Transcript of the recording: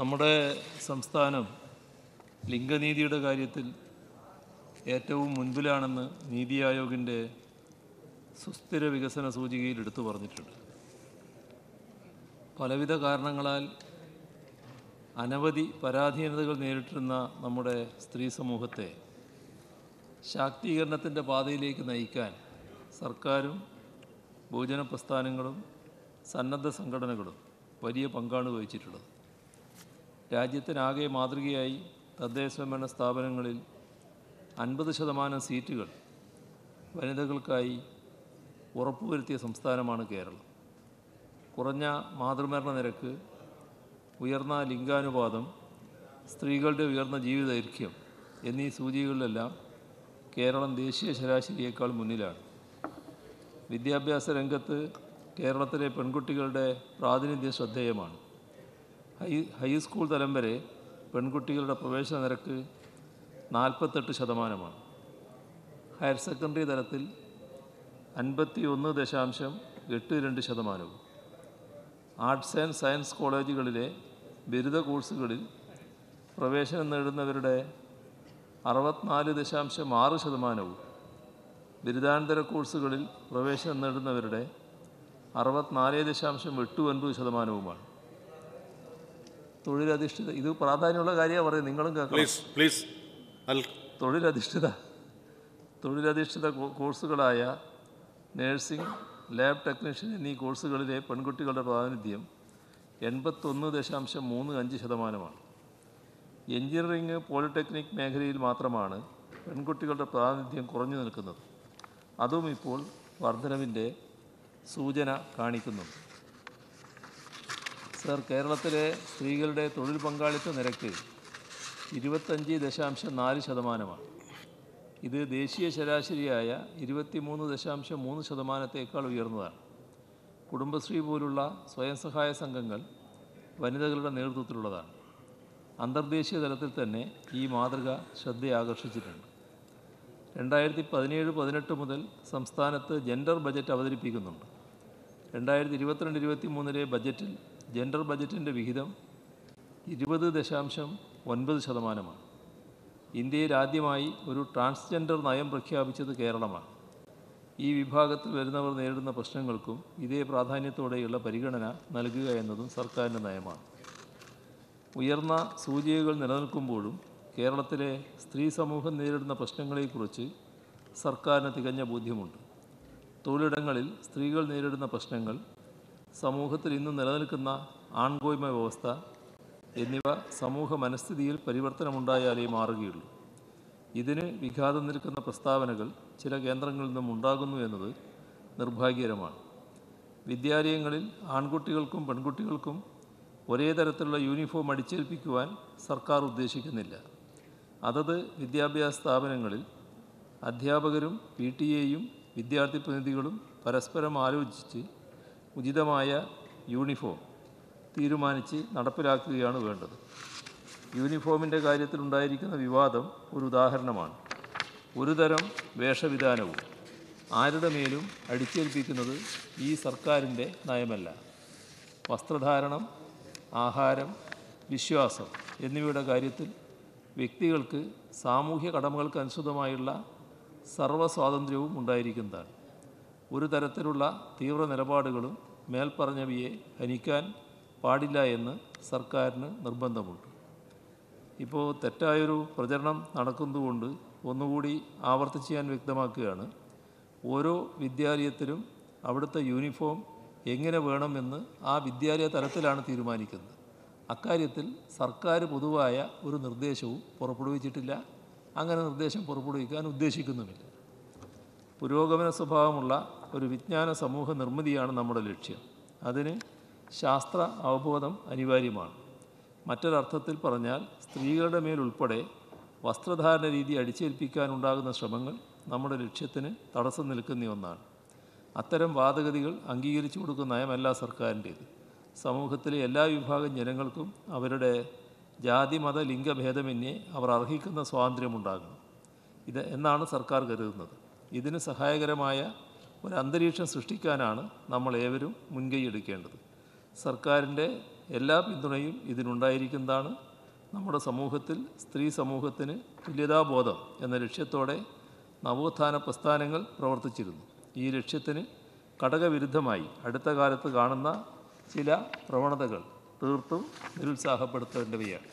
നമ്മുടെ സംസ്ഥാനം ലിംഗനീതിയുടെ കാര്യത്തിൽ ഏറ്റവും മുൻപിലാണെന്ന് നീതി ആയോഗിന്റെ സുസ്ഥിര വികസന സൂചികയിൽ എടുത്തു പറഞ്ഞിട്ടുണ്ട്. പലവിധ കാരണങ്ങളാൽ അനവധി പരാധീനതകൾ നേരിട്ടിരുന്ന നമ്മുടെ സ്ത്രീ സമൂഹത്തെ ശാക്തീകരണത്തിന്റെ പാതയിലേക്ക് നയിക്കാൻ സർക്കാരും ബഹുജന പ്രസ്ഥാനങ്ങളും സന്നദ്ധ സംഘടനകളും വലിയ പങ്കാണ് വഹിച്ചിട്ടുള്ളത്. രാജ്യത്തിനാകെ മാതൃകയായി തദ്ദേശഭരണ സ്ഥാപനങ്ങളിൽ അൻപത് ശതമാനം സീറ്റുകൾ വനിതകൾക്കായി ഉറപ്പുവരുത്തിയ സംസ്ഥാനമാണ് കേരളം. കുറഞ്ഞ മാതൃമരണ നിരക്ക് ഉയർന്ന ലിംഗാനുപാതം സ്ത്രീകളുടെ ഉയർന്ന ജീവിതദൈർഘ്യം എന്നീ സൂചികകളിലെല്ലാം കേരളം ദേശീയ ശരാശരിയേക്കാൾ മുന്നിലാണ്. വിദ്യാഭ്യാസ രംഗത്ത് കേരളത്തിലെ പെൺകുട്ടികളുടെ പ്രാതിനിധ്യം ശ്രദ്ധേയമാണ്. ഹൈ ഹൈസ്കൂൾ തലം വരെ പെൺകുട്ടികളുടെ പ്രവേശന നിരക്ക് നാൽപ്പത്തെട്ട് ശതമാനമാണ്. ഹയർ സെക്കൻഡറി തലത്തിൽ അൻപത്തി ഒന്ന് ദശാംശം എട്ട് രണ്ട് ശതമാനവും. ആർട്സ് ആൻഡ് സയൻസ് കോളേജുകളിലെ ബിരുദ കോഴ്സുകളിൽ പ്രവേശനം നേടുന്നവരുടെ അറുപത്തിനാല് ദശാംശം ആറ് ശതമാനവും. ബിരുദാനന്തര കോഴ്സുകളിൽ പ്രവേശനം നേടുന്നവരുടെ അറുപത്തിനാല് ദശാംശം എട്ട് ഒൻപത് ശതമാനവുമാണ്. തൊഴിലധിഷ്ഠിത ഇത് പ്രാധാന്യമുള്ള കാര്യമാണ് പറയുന്നത്. നിങ്ങളും പ്ലീസ് പ്ലീസ് തൊഴിലധിഷ്ഠിത തൊഴിലധിഷ്ഠിത കോഴ്സുകളായ നേഴ്സിംഗ് ലാബ് ടെക്നീഷ്യൻ എന്നീ കോഴ്സുകളിലെ പെൺകുട്ടികളുടെ പ്രാതിനിധ്യം എൺപത്തൊന്ന് ദശാംശം മൂന്ന് അഞ്ച് ശതമാനമാണ്. എഞ്ചിനീയറിംഗ് പോളിടെക്നിക് മേഖലയിൽ മാത്രമാണ് പെൺകുട്ടികളുടെ പ്രാതിനിധ്യം കുറഞ്ഞു നിൽക്കുന്നത്. അതും ഇപ്പോൾ വർധനവിന്റെ സൂചന കാണിക്കുന്നുണ്ട്. സർ കേരളത്തിലെ സ്ത്രീകളുടെ തൊഴിൽ പങ്കാളിത്ത നിരക്ക് ഇരുപത്തഞ്ച് ദശാംശം നാല് ശതമാനമാണ്. ഇത് ദേശീയ ശരാശരിയായ ഇരുപത്തിമൂന്ന് ദശാംശം മൂന്ന് ശതമാനത്തേക്കാൾ ഉയർന്നതാണ്. കുടുംബശ്രീ പോലുള്ള സ്വയം സഹായ സംഘങ്ങൾ വനിതകളുടെ നേതൃത്വത്തിലുള്ളതാണ്. അന്തർദേശീയ തലത്തിൽ തന്നെ ഈ മാതൃക ശ്രദ്ധയാകർഷിച്ചിട്ടുണ്ട്. രണ്ടായിരത്തി പതിനേഴ് പതിനെട്ട് മുതൽ സംസ്ഥാനത്ത് ജെൻഡർ ബജറ്റ് അവതരിപ്പിക്കുന്നുണ്ട്. രണ്ടായിരത്തി ഇരുപത്തിരണ്ട് ഇരുപത്തി മൂന്നിലെ ബജറ്റിൽ ജെൻഡർ ബജറ്റിന്റെ വിഹിതം ഇരുപത് ദശാംശം ഒൻപത് ശതമാനമാണ്. ഇന്ത്യയിൽ ആദ്യമായി ഒരു ട്രാൻസ്ജെൻഡർ നയം പ്രഖ്യാപിച്ചത് കേരളമാണ്. ഈ വിഭാഗത്തിൽ വരുന്നവർ നേരിടുന്ന പ്രശ്നങ്ങൾക്കും ഇതേ പ്രാധാന്യത്തോടെയുള്ള പരിഗണന നൽകുക എന്നതും സർക്കാരിന്റെ നയമാണ്. ഉയർന്ന സൂചികകൾ നിലനിൽക്കുമ്പോഴും കേരളത്തിലെ സ്ത്രീ സമൂഹം നേരിടുന്ന പ്രശ്നങ്ങളെക്കുറിച്ച് സർക്കാരിന് തികഞ്ഞ ബോധ്യമുണ്ട്. തൊഴിലിടങ്ങളിൽ സ്ത്രീകൾ നേരിടുന്ന പ്രശ്നങ്ങൾ സമൂഹത്തിൽ ഇന്ന് നിലനിൽക്കുന്ന ആൺകോയ്മ വ്യവസ്ഥ എന്നിവ സമൂഹ മനസ്ഥിതിയിൽ പരിവർത്തനമുണ്ടായാലേ മാറുകയുള്ളൂ. ഇതിന് വിഘാതം നിൽക്കുന്ന പ്രസ്താവനകൾ ചില കേന്ദ്രങ്ങളിൽ നിന്നും ഉണ്ടാകുന്നു എന്നത് നിർഭാഗ്യകരമാണ്. വിദ്യാലയങ്ങളിൽ ആൺകുട്ടികൾക്കും പെൺകുട്ടികൾക്കും ഒരേ തരത്തിലുള്ള യൂണിഫോം അടിച്ചേൽപ്പിക്കുവാൻ സർക്കാർ ഉദ്ദേശിക്കുന്നില്ല. അതത് വിദ്യാഭ്യാസ സ്ഥാപനങ്ങളിൽ അധ്യാപകരും പി ടി എയും വിദ്യാർത്ഥി പ്രതിനിധികളും പരസ്പരം ആലോചിച്ച് ഉചിതമായ യൂണിഫോം തീരുമാനിച്ച് നടപ്പിലാക്കുകയാണ് വേണ്ടത്. യൂണിഫോമിന്റെ കാര്യത്തിൽ ഉണ്ടായിരിക്കുന്ന വിവാദം ഒരു ഉദാഹരണമാണ്. ഒരു തരം വേഷവിധാനവും ആരുടെ മേലും അടിച്ചേൽപ്പിക്കുന്നത് ഈ സർക്കാരിന്റെ നയമല്ല. വസ്ത്രധാരണം ആഹാരം വിശ്വാസം എന്നിവയുടെ കാര്യത്തിൽ വ്യക്തികൾക്ക് സാമൂഹ്യ കടമകൾക്ക് അനുസൃതമായുള്ള സർവ ഉണ്ടായിരിക്കുന്നതാണ്. ഒരു തരത്തിലുള്ള തീവ്ര നിലപാടുകളും മേൽപ്പറഞ്ഞവയെ ഹനിക്കാൻ പാടില്ല എന്ന് സർക്കാരിന് നിർബന്ധമുണ്ട്. ഇപ്പോൾ തെറ്റായൊരു പ്രചരണം നടക്കുന്നതുകൊണ്ട് ഒന്നുകൂടി ആവർത്തിച്ച് ഞാൻ വ്യക്തമാക്കുകയാണ്. ഓരോ വിദ്യാലയത്തിലും അവിടുത്തെ യൂണിഫോം എങ്ങനെ വേണമെന്ന് ആ വിദ്യാലയ തലത്തിലാണ് തീരുമാനിക്കുന്നത്. അക്കാര്യത്തിൽ സർക്കാർ പൊതുവായ ഒരു നിർദ്ദേശവും പുറപ്പെടുവിച്ചിട്ടില്ല. അങ്ങനെ നിർദ്ദേശം പുറപ്പെടുവിക്കാൻ ഉദ്ദേശിക്കുന്നുമില്ല. പുരോഗമന സ്വഭാവമുള്ള ഒരു വിജ്ഞാന സമൂഹ നിർമ്മിതിയാണ് നമ്മുടെ ലക്ഷ്യം. അതിന് ശാസ്ത്ര അവബോധം അനിവാര്യമാണ്. മറ്റൊരർത്ഥത്തിൽ പറഞ്ഞാൽ സ്ത്രീകളുടെ മേലുൾപ്പെടെ വസ്ത്രധാരണ രീതി അടിച്ചേൽപ്പിക്കാനുണ്ടാകുന്ന ശ്രമങ്ങൾ നമ്മുടെ ലക്ഷ്യത്തിന് തടസ്സം നിൽക്കുന്ന ഒന്നാണ്. അത്തരം വാദഗതികൾ അംഗീകരിച്ചു കൊടുക്കുന്ന നയമല്ല സർക്കാരിന്റേത്. സമൂഹത്തിലെ എല്ലാ വിഭാഗം ജനങ്ങൾക്കും അവരുടെ ജാതി മത ലിംഗഭേദമന്യേ അവർ അർഹിക്കുന്ന സ്വാതന്ത്ര്യമുണ്ടാകണം. ഇത് എന്നാണ് സർക്കാർ കരുതുന്നത്. ഇതിന് സഹായകരമായ ഒരു അന്തരീക്ഷം സൃഷ്ടിക്കാനാണ് നമ്മൾ ഏവരും മുൻകൈ എടുക്കേണ്ടത് സർക്കാരിന്റെ എല്ലാ പിന്തുണയും ഇതിനുണ്ടായിരിക്കുന്നതാണ്. നമ്മുടെ സമൂഹത്തിൽ സ്ത്രീ സമൂഹത്തിന് തുല്യതാബോധം എന്ന ലക്ഷ്യത്തോടെ നവോത്ഥാന പ്രസ്ഥാനങ്ങൾ പ്രവർത്തിച്ചിരുന്നു. ഈ ലക്ഷ്യത്തിന് ഘടകവിരുദ്ധമായി അടുത്ത കാലത്ത് കാണുന്ന ചില പ്രവണതകൾ തീർത്തും നിരുത്സാഹപ്പെടുത്തേണ്ടവയാണ്.